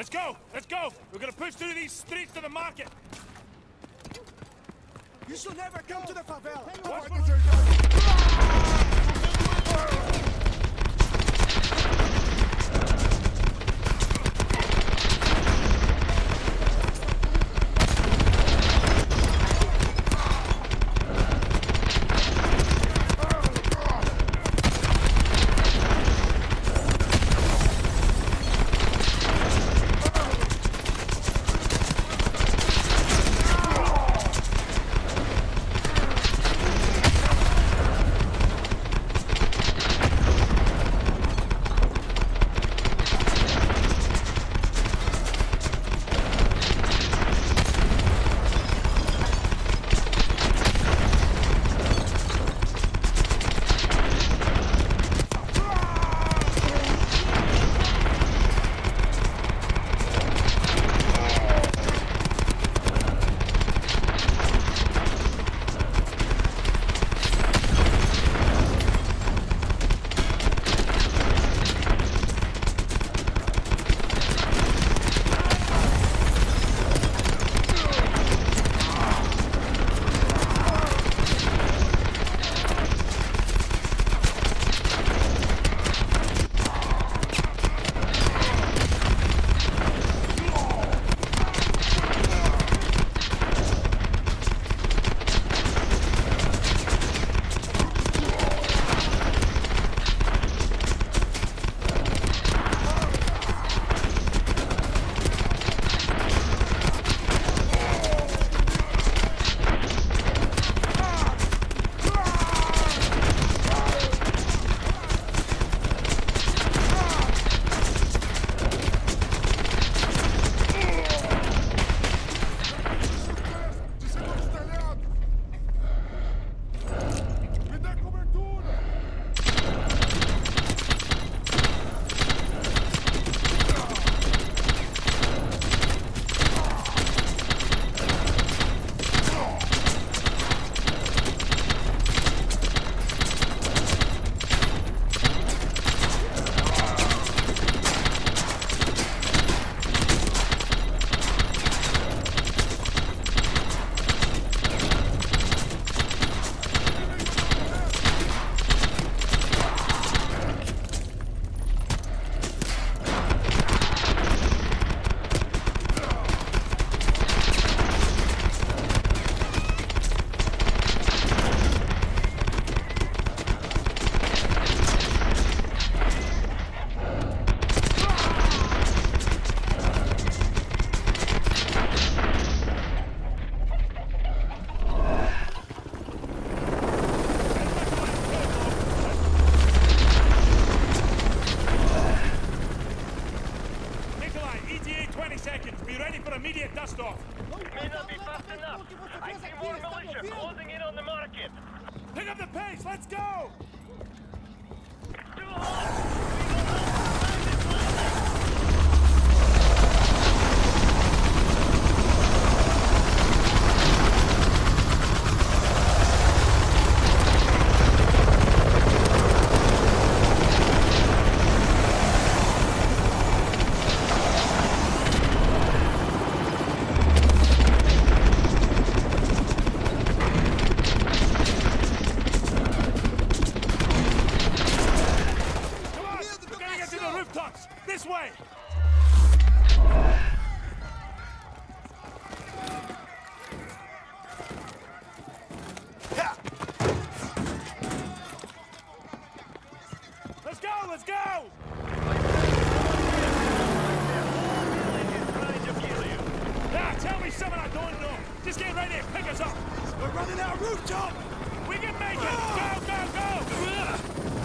Let's go! Let's go! We're gonna push through these streets to the market! You should never come to the favela! Pick up the pace! Let's go! Rooftops! This way! Let's go! Let's go! Now, tell me something I don't know. Just get ready and pick us up. We're running out rooftop! We can make it! Go, go, go!